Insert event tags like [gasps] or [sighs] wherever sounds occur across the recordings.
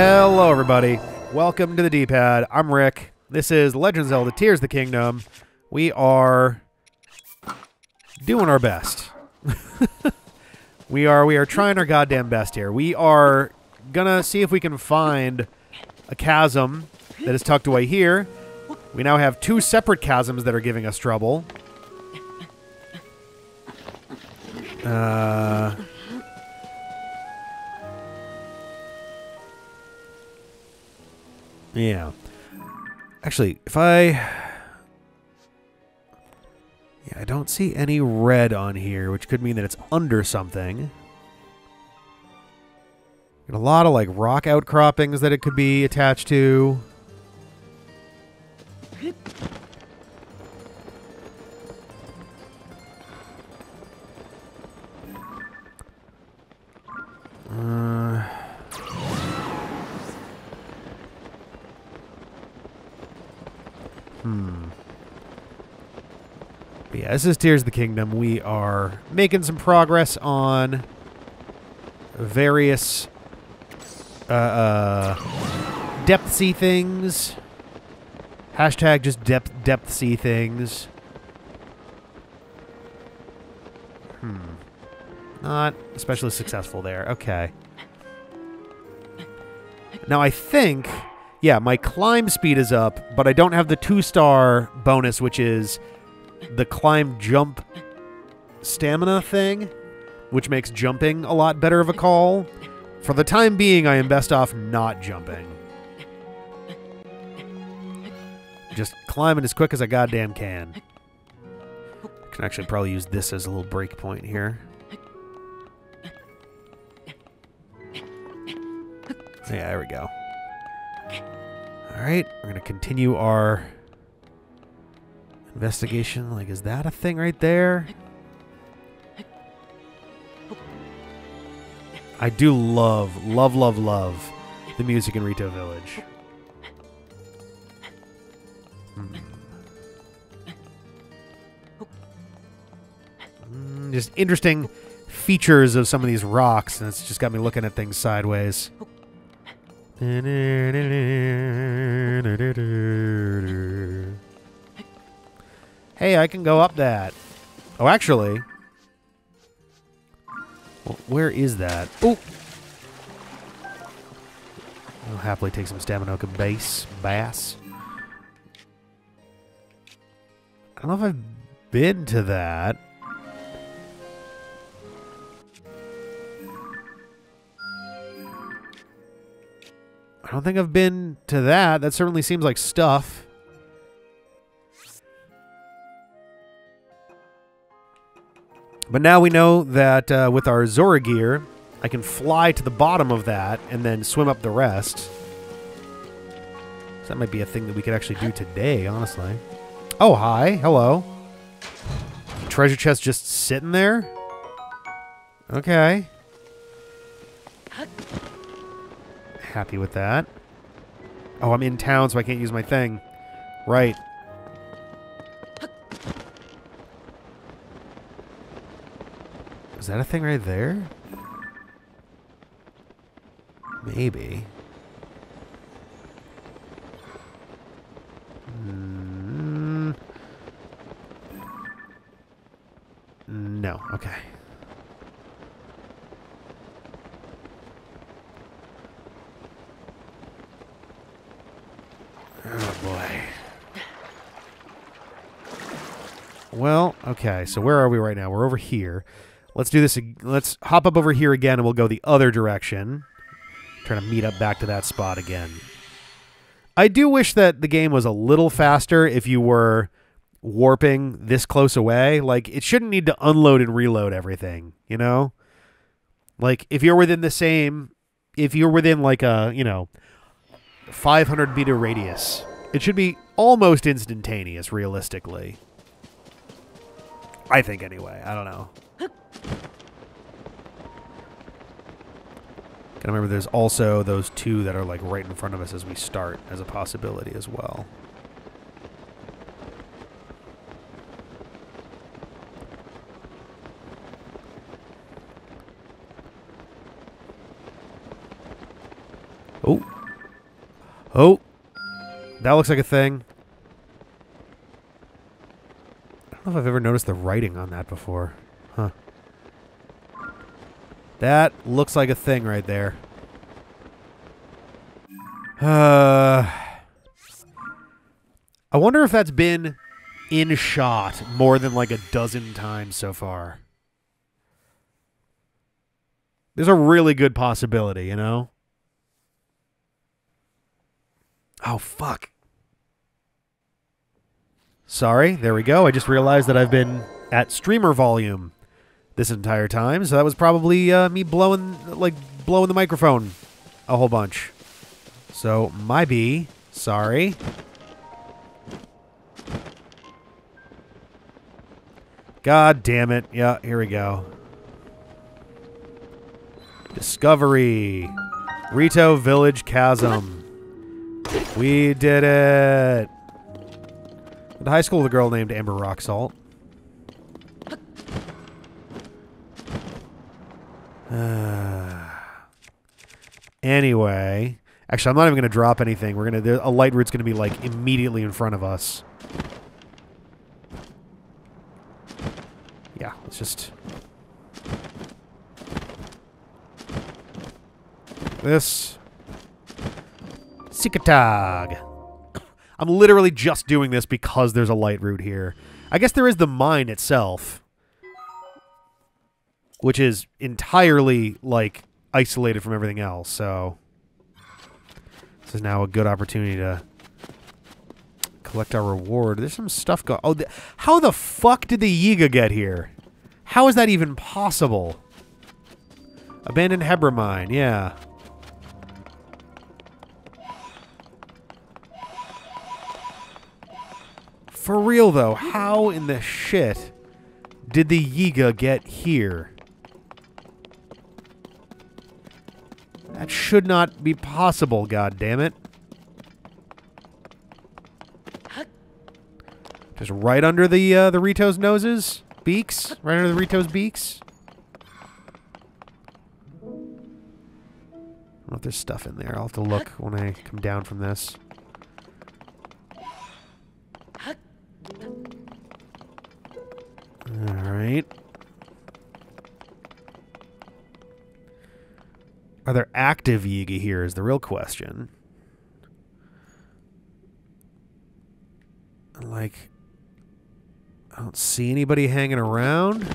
Hello, everybody. Welcome to the D-pad. I'm Rick. This is Legend Zelda: Tears of the Kingdom. We are doing our best. [laughs] we are we are trying our goddamn best here. We are gonna see if we can find a chasm that is tucked away here. We now have two separate chasms that are giving us trouble. Uh, yeah. Actually, if I... Yeah, I don't see any red on here, which could mean that it's under something. Got a lot of, like, rock outcroppings that it could be attached to. Uh... Hmm. But yeah, this is Tears of the Kingdom. We are making some progress on various uh, uh, depthsy things. Hashtag just depth depthsy things. Hmm. Not especially successful there. Okay. Now I think, yeah, my climb speed is up, but I don't have the two star bonus, which is the climb jump stamina thing, which makes jumping a lot better of a call. For the time being, I am best off not jumping. Just climbing as quick as I goddamn can. I can actually probably use this as a little break point here. Yeah, there we go. Right, we're going to continue our investigation. Like, is that a thing right there? I do love, love, love, love the music in Rito Village. Mm, just interesting features of some of these rocks, and it's just got me looking at things sideways. Hey, I can go up that. Oh, actually. Well, where is that? Oh! I'll happily take some Staminoka base. Bass. I don't know if I've been to that. I don't think I've been to that. That certainly seems like stuff. But now we know that uh, with our Zora gear, I can fly to the bottom of that and then swim up the rest. So that might be a thing that we could actually do today, honestly. Oh, hi. Hello. Treasure chest just sitting there? Okay. Happy with that. Oh, I'm in town, so I can't use my thing. Right. Is that a thing right there? Maybe. Mm. No. Okay. Oh boy. Well, okay. So where are we right now? We're over here. Let's do this. Let's hop up over here again, and we'll go the other direction. Trying to meet up back to that spot again. I do wish that the game was a little faster if you were warping this close away. Like it shouldn't need to unload and reload everything, you know? Like if you're within the same if you're within like a, you know, 500 meter radius, it should be almost instantaneous realistically. I think anyway. I don't know. Gotta remember there's also those two that are like right in front of us as we start as a possibility as well. Oh. That looks like a thing. I don't know if I've ever noticed the writing on that before. Huh. That looks like a thing right there. Uh, [sighs] I wonder if that's been in shot more than like a dozen times so far. There's a really good possibility, you know? Oh, fuck. Sorry, there we go. I just realized that I've been at streamer volume this entire time, so that was probably uh, me blowing, like, blowing the microphone a whole bunch. So, my B, sorry. God damn it. Yeah, here we go. Discovery. Rito Village Chasm. We did it. At high school, the girl named Amber Rock Salt. [sighs] Anyway, actually, I'm not even going to drop anything. We're gonna a light route's going to be like immediately in front of us. Yeah, let's just this Sikatag. I'm literally just doing this because there's a light route here. I guess there is the mine itself, which is entirely like isolated from everything else. So this is now a good opportunity to collect our reward. There's some stuff going. Oh, how the fuck did the Yiga get here? How is that even possible? Abandoned Hebra mine. Yeah. For real, though, how in the shit did the Yiga get here? That should not be possible, God damn it! Just right under the uh, the Rito's noses? Beaks? Right under the Rito's beaks? I don't know if there's stuff in there. I'll have to look when I come down from this. Alright. Are there active Yiga here is the real question. Like, I don't see anybody hanging around.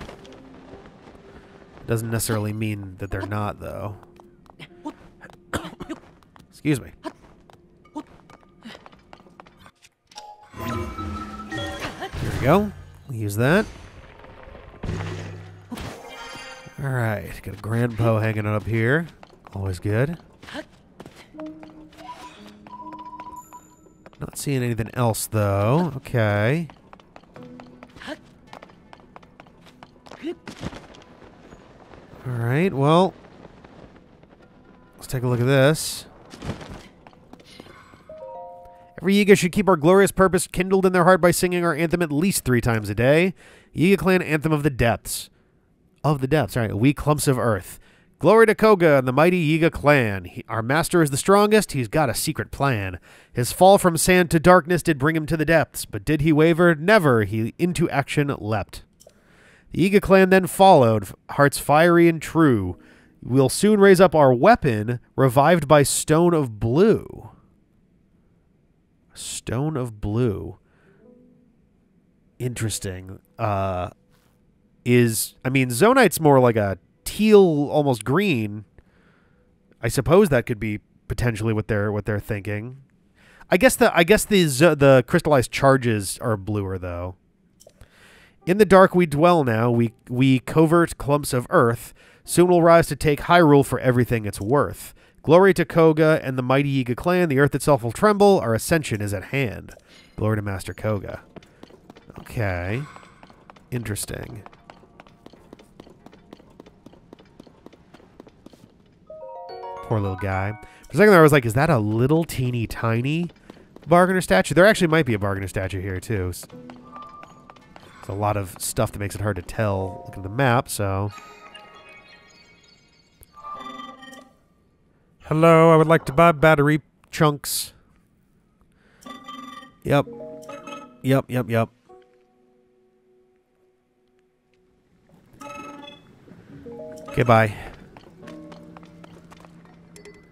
Doesn't necessarily mean that they're not, though. [coughs] Excuse me. Go. use that. Alright, got a Grand Poe hanging up here. Always good. Not seeing anything else, though. Okay. Alright, well... Let's take a look at this. Every Yiga should keep our glorious purpose kindled in their heart by singing our anthem at least three times a day. Yiga Clan Anthem of the Depths of the depths. Right, we clumps of earth. Glory to Kohga and the mighty Yiga clan. He, our master is the strongest. He's got a secret plan. His fall from sand to darkness did bring him to the depths, but did he waver? Never. He into action leapt. The Yiga clan then followed, hearts fiery and true. We'll soon raise up our weapon, revived by Stone of Blue. Stone of Blue. Interesting. Uh, is I mean Zonite's more like a teal almost green. I suppose that could be potentially what they're what they're thinking. I guess the I guess the the crystallized charges are bluer though. In the dark we dwell now, we we covert clumps of earth. Soon will rise to take Hyrule for everything it's worth. Glory to Kohga and the mighty Yiga clan, the earth itself will tremble, our ascension is at hand. Glory to Master Kohga. Okay. Interesting. Poor little guy. For a second there, I was like, is that a little teeny tiny Bargainer statue? There actually might be a Bargainer statue here, too. There's a lot of stuff that makes it hard to tell. Look at the map, so... Hello, I would like to buy battery chunks. Yep. Yep, yep, yep. Goodbye. Okay, bye.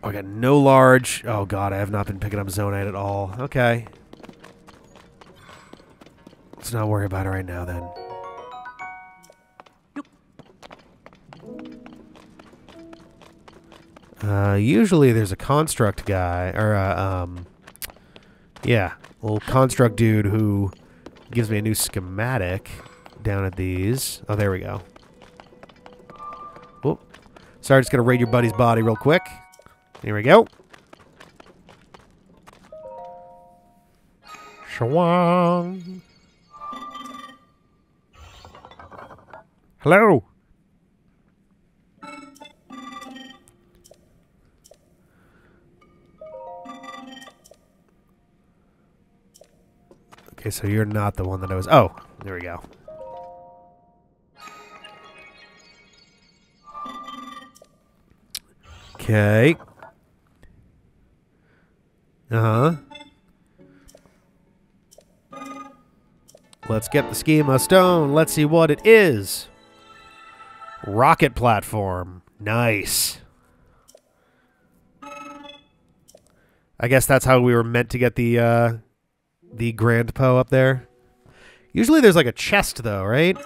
Oh, I got no large. Oh, God, I have not been picking up Zonite at all. Okay. Let's not worry about it right now, then. Uh, usually there's a construct guy, or uh, um, yeah, little construct dude who gives me a new schematic down at these. Oh, there we go. Oh, sorry, just gonna raid your buddy's body real quick. Here we go. Shawang. Hello. Okay, so you're not the one that I was. Oh, there we go. Okay. Uh huh. Let's get the schema stone. Let's see what it is. Rocket platform. Nice. I guess that's how we were meant to get the uh, the Grand Poe up there. Usually there's like a chest though, right?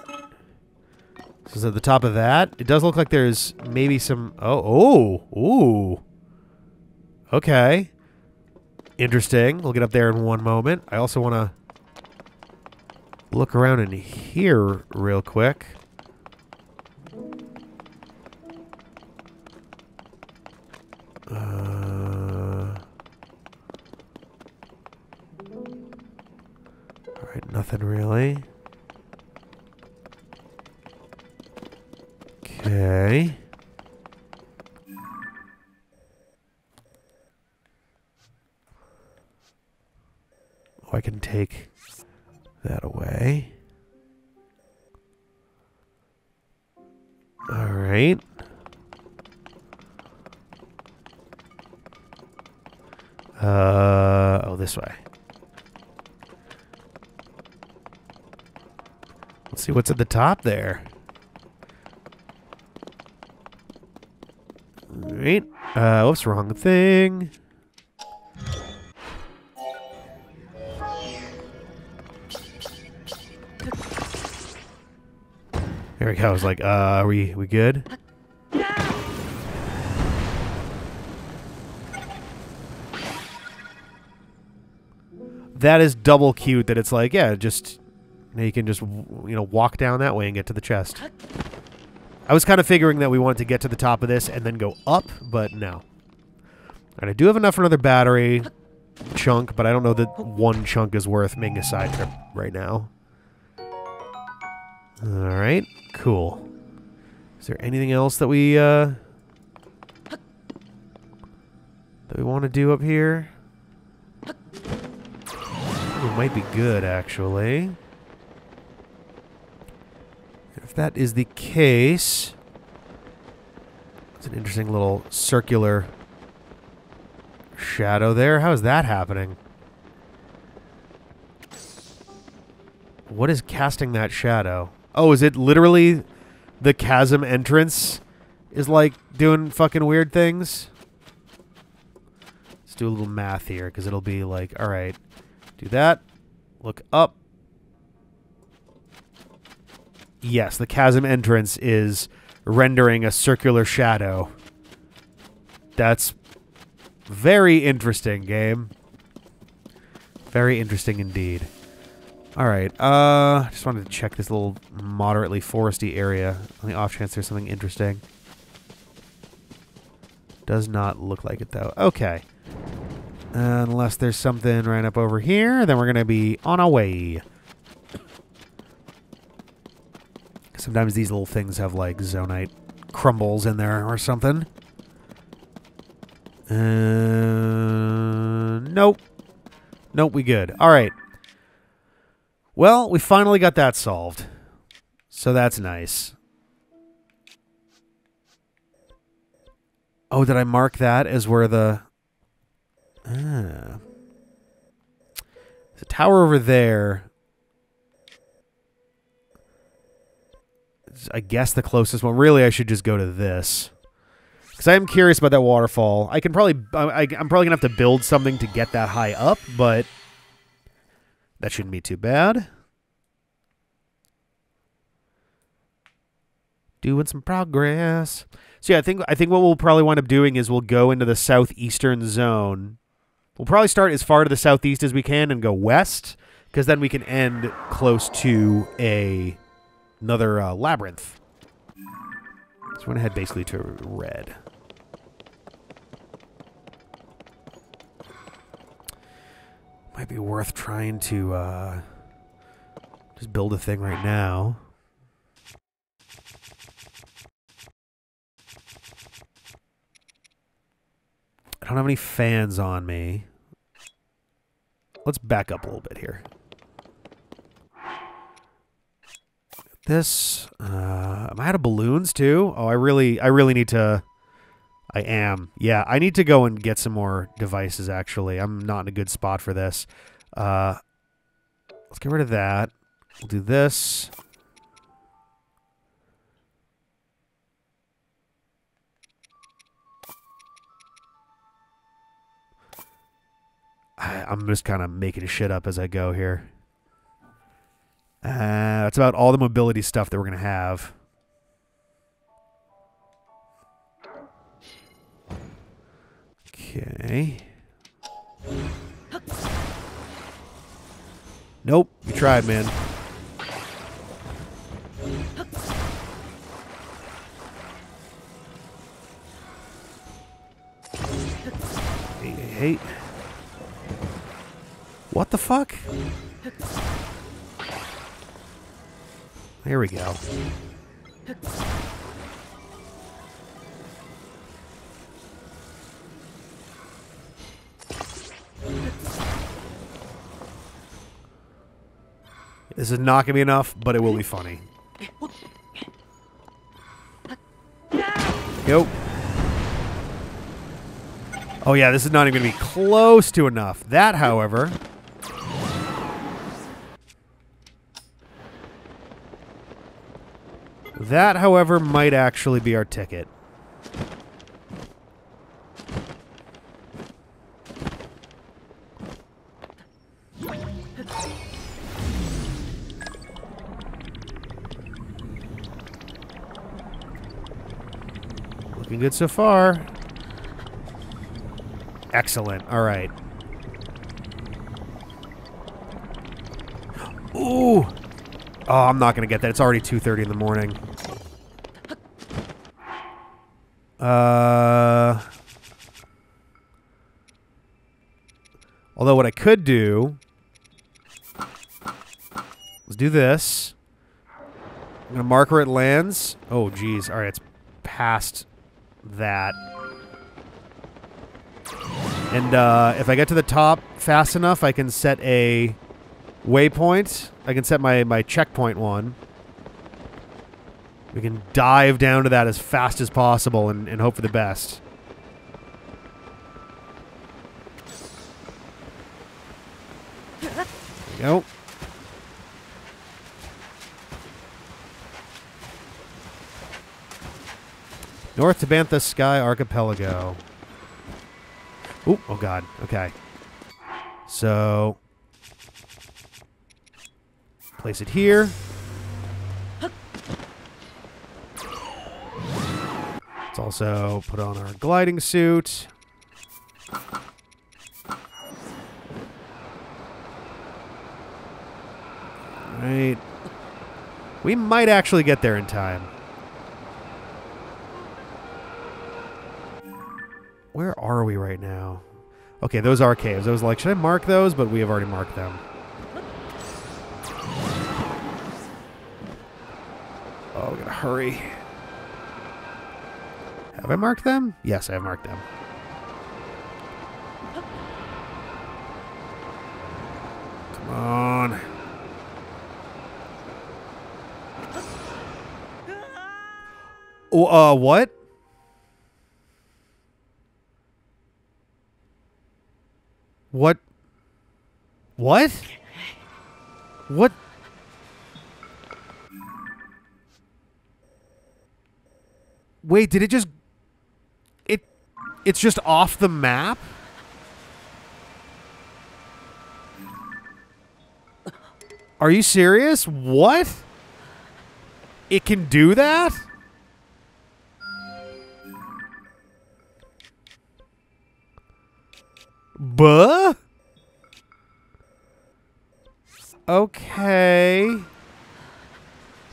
So is at the top of that. It does look like there's maybe some oh oh ooh. Okay. Interesting. We'll get up there in one moment. I also want to look around in here real quick. Uh, nothing really. Okay. Oh, I can take that away. Alright. Uh, oh, this way. See what's at the top there. Right. Uh, whoops, wrong thing. There we go. I was like, uh, are we, we good? That is double cute that it's like, yeah, just, you can just, you know, walk down that way and get to the chest. I was kind of figuring that we wanted to get to the top of this and then go up, but no. And I do have enough for another battery chunk, but I don't know that one chunk is worth making a side trip right now. Alright, cool. Is there anything else that we, uh... That we want to do up here? It might be good, actually. That is the case... It's an interesting little circular shadow there. How is that happening? What is casting that shadow? Oh, is it literally the chasm entrance is like doing fucking weird things? Let's do a little math here because it'll be like, all right, do that. Look up. Yes, the chasm entrance is rendering a circular shadow. That's very interesting, game. Very interesting indeed. All right. Uh, just wanted to check this little moderately foresty area on the off chance there's something interesting. Does not look like it though. Okay. unless there's something right up over here, then we're gonna be on our way. Sometimes these little things have like zonite crumbles in there or something. Uh, nope. Nope, we good. All right. Well, we finally got that solved. So that's nice. Oh, did I mark that as where the... Ah. A tower over there. I guess the closest one. Really, I should just go to this. Because I am curious about that waterfall. I can probably... I, I'm probably going to have to build something to get that high up, but... That shouldn't be too bad. Doing some progress. So yeah, I think I think what we'll probably wind up doing is we'll go into the southeastern zone. We'll probably start as far to the southeast as we can and go west, because then we can end close to a another uh, labyrinth. So we're gonna head basically to red. Might be worth trying to uh, just build a thing right now. I don't have any fans on me. Let's back up a little bit here. This, uh, am I out of balloons too? Oh, I really, I really need to, I am. Yeah, I need to go and get some more devices actually. I'm not in a good spot for this. Uh, let's get rid of that. We'll do this. I, I'm just kind of making shit up as I go here. Uh, that's about all the mobility stuff that we're going to have. Okay. Nope, you tried, man. Hey, hey. What the fuck? There we go. This is not going to be enough, but it will be funny. Yo. Oh yeah, this is not even going to be close to enough. That, however... That, however, might actually be our ticket. Looking good so far. Excellent. All right. Ooh. Oh, I'm not going to get that. It's already 2.30 in the morning. Uh... Although what I could do... Let's do this. I'm going to mark where it lands. Oh, geez. All right, it's past that. And uh, if I get to the top fast enough, I can set a waypoint. I can set my, my checkpoint one. We can dive down to that as fast as possible and, and hope for the best. There we go. North Tabantha Sky Archipelago. Ooh, oh god. Okay. So place it here. Let's also put on our gliding suit. Right. We might actually get there in time. Where are we right now? Okay, those are caves. I was like, should I mark those? But we have already marked them. Oh, we gotta hurry. Have I marked them? Yes, I have marked them. Come on. Oh, uh, what? What? What? What? Wait, did it just it's just off the map? Are you serious? What? It can do that? Buh? Okay.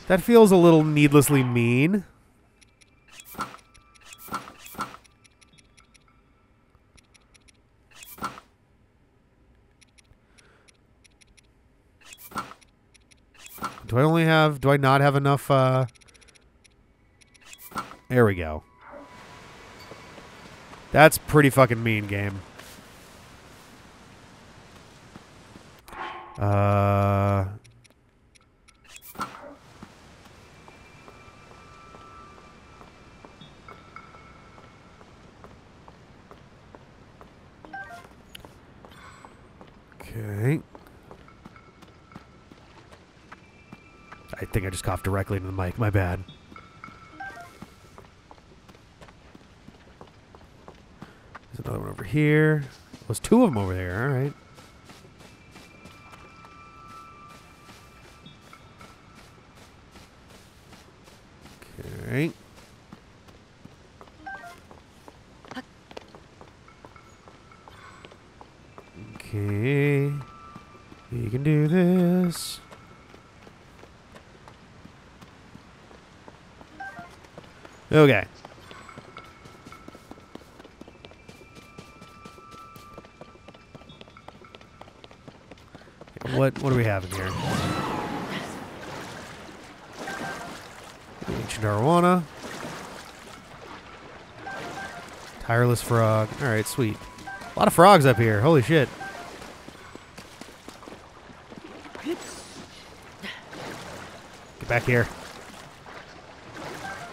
That feels a little needlessly mean. Do I only have, do I not have enough, uh... There we go. That's pretty fucking mean, game. Uh... Okay. I think I just coughed directly into the mic. My bad. There's another one over here. There's two of them over there. All right. Arowana. Tireless frog. Alright, sweet. A lot of frogs up here. Holy shit. Get back here.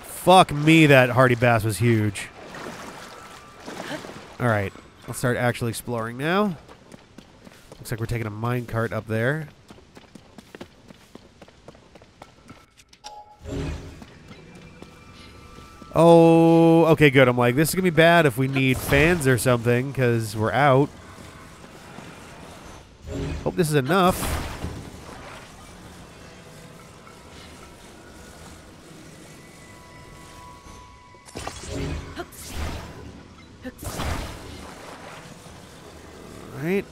Fuck me, that hearty bass was huge. Alright, let's start actually exploring now. Looks like we're taking a mine cart up there. Oh, okay, good. I'm like, this is going to be bad if we need fans or something, because we're out. Hope this is enough. Right.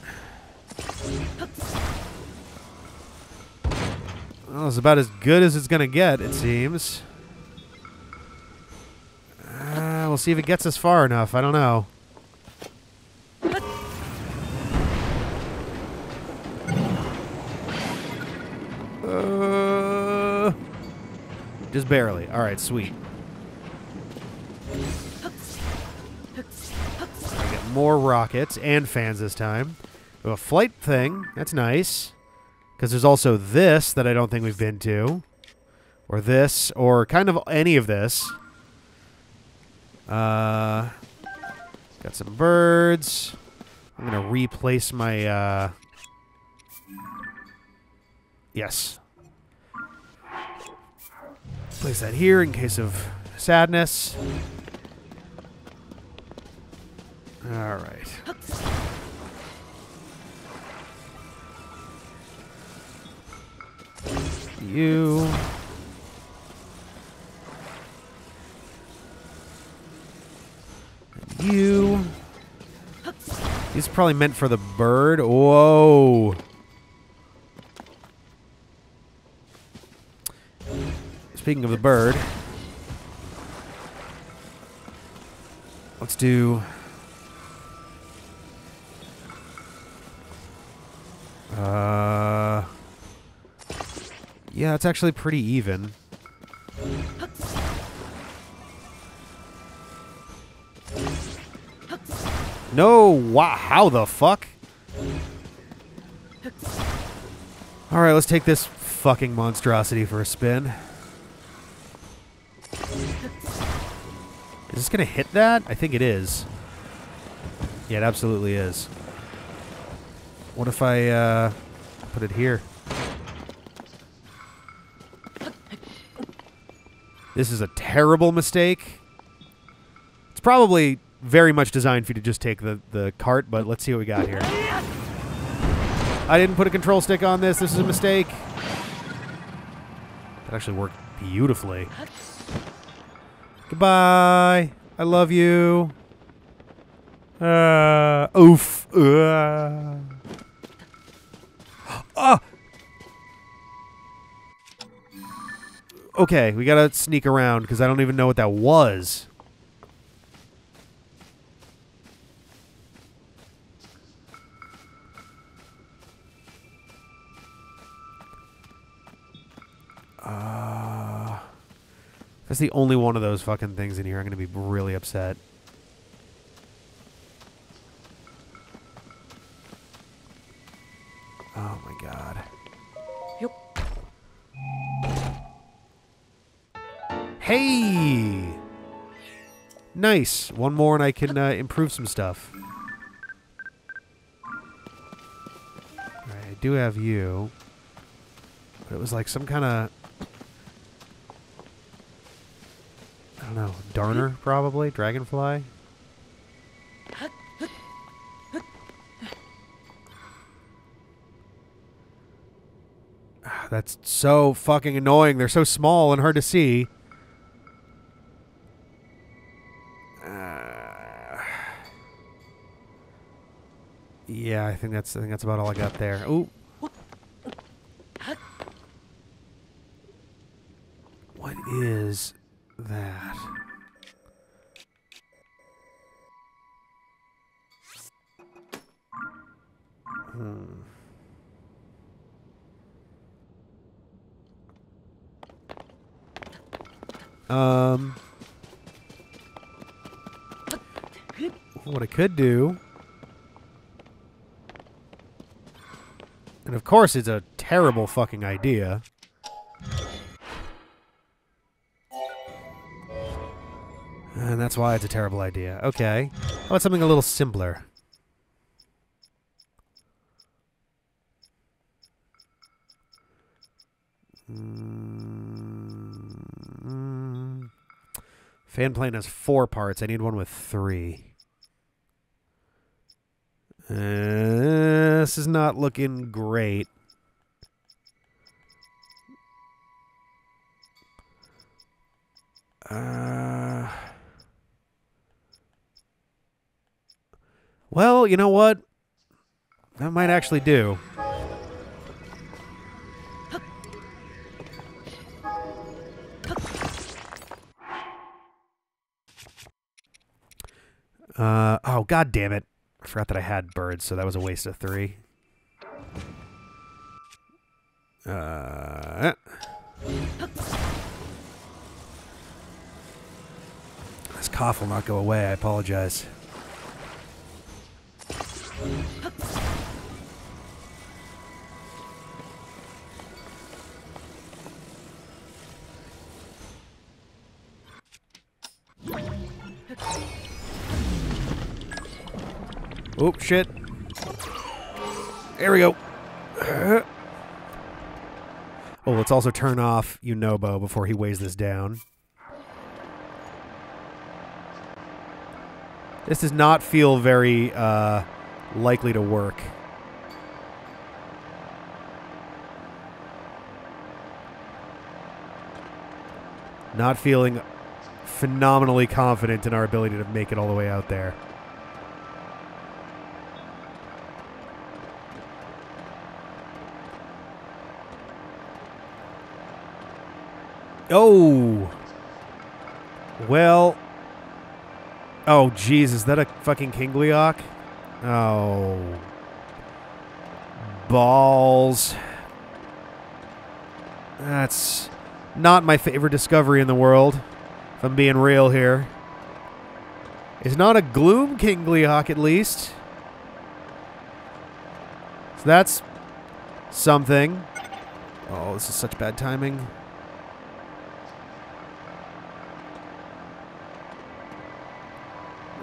Well, it's about as good as it's going to get, it seems. See if it gets us far enough. I don't know. Uh, just barely. All right, sweet. I get more rockets and fans this time. A flight thing. That's nice. Because there's also this that I don't think we've been to. Or this, or kind of any of this. Uh, got some birds. I'm going to replace my... Uh, yes. Place that here in case of sadness. All right. You. You. These are probably meant for the bird. Whoa. Speaking of the bird, let's do. Uh. Yeah, it's actually pretty even. No, wow, how the fuck? All right, let's take this fucking monstrosity for a spin. Is this gonna hit that? I think it is. Yeah, it absolutely is. What if I uh, put it here? This is a terrible mistake. It's probably very much designed for you to just take the, the cart, but let's see what we got here. I didn't put a control stick on this. This is a mistake. That actually worked beautifully. Goodbye. I love you. Uh, oof. Uh. [gasps] Ah! Okay, we gotta sneak around because I don't even know what that was. Uh, if that's the only one of those fucking things in here, I'm gonna be really upset. Oh my god. Yep. Hey! Nice. One more and I can uh, improve some stuff. Alright, I do have you. But it was like some kind of... don't know. Darner, probably? Dragonfly? Ah, That's so fucking annoying. They're so small and hard to see. Uh, yeah, I think that's I think that's about all I got there. Ooh. Could do. And of course, it's a terrible fucking idea. And that's why it's a terrible idea. Okay. How about something a little simpler? Mm. Fan plane has four parts. I need one with three. This is not looking great. Uh, well, you know what? That might actually do. Uh, oh, god damn it. I forgot that I had birds, so that was a waste of three. Uh, this cough will not go away. I apologize. Oh, shit. There we go. Oh, let's also turn off Yunobo before he weighs this down. This does not feel very uh, likely to work. Not feeling phenomenally confident in our ability to make it all the way out there. Oh. Well. Oh, jeez. Is that a fucking King Gleeok? Oh. Balls. That's not my favorite discovery in the world, if I'm being real here. It's not a Gloom King Gleeok, at least. So that's something. Oh, this is such bad timing.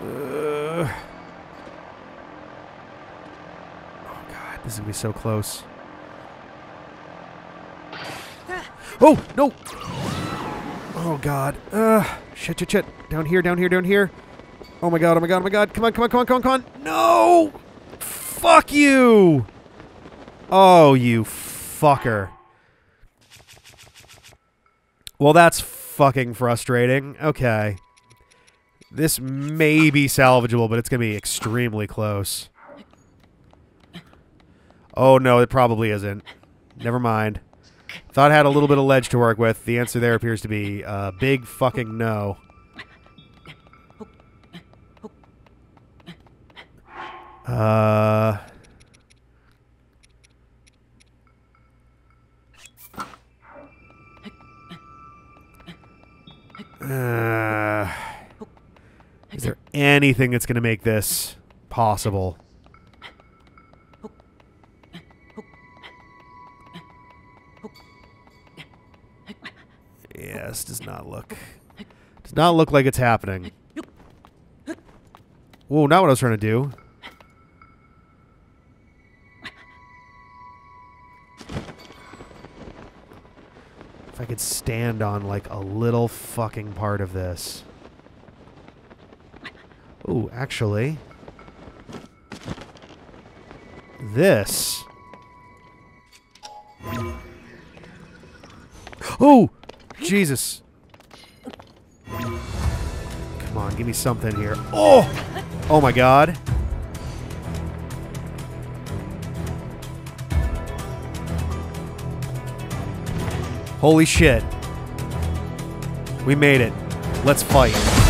Uh, oh God, This gonna be so close. Oh no! Oh god. Uh, shit, shit, shit. Down here, down here, down here. Oh my god, oh my god, oh my god. Come on, come on, come on, come on, come on. No! Fuck you! Oh, you fucker. Well, that's fucking frustrating. Okay. This may be salvageable, but it's going to be extremely close. Oh, no, it probably isn't. Never mind. Thought I had a little bit of ledge to work with. The answer there appears to be uh, big fucking no. Uh... Uh, is there anything that's going to make this possible? Yes, does not look does not look like it's happening. Whoa, not what I was trying to do. If I could stand on like a little fucking part of this. Ooh, actually. This. Oh! Jesus. Come on, give me something here. Oh! Oh my god. Holy shit. We made it. Let's fight.